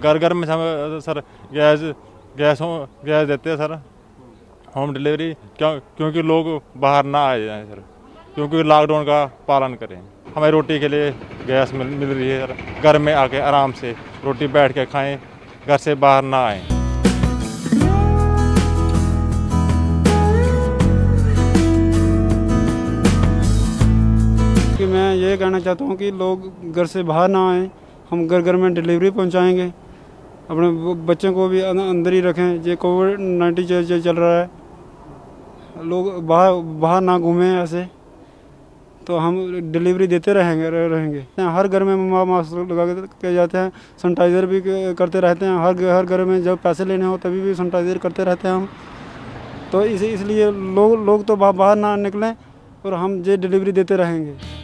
घर घर में सर, गैस गैस गैस देते हैं, सर। होम डिलीवरी, क्यों, क्योंकि लोग बाहर ना आए जाएँ, सर। क्योंकि लॉकडाउन का पालन करें। हमें रोटी के लिए गैस मिल मिल रही है, सर। घर में आके आराम से रोटी बैठ के खाएँ, घर से बाहर ना आएँ। कि मैं ये कहना चाहता हूँ कि लोग घर से बाहर ना आएँ, हम घर घर में डिलीवरी पहुँचाएँगे। अपने बच्चों को भी अंदर ही रखें। ये कोविड नाइन्टीन जो, जो चल रहा है लोग बाहर बाहर ना घूमें ऐसे। तो हम डिलीवरी देते रहेंगे रह- रहेंगे। हर घर में मास्क लगा के के जाते हैं सैनिटाइज़र भी करते रहते हैं। हर हर घर में जब पैसे लेने हो तभी भी सैनिटाइज़र करते रहते हैं हम। तो इस इसलिए लोग लोग तो बाहर ना निकलें और हम ये डिलीवरी देते रहेंगे।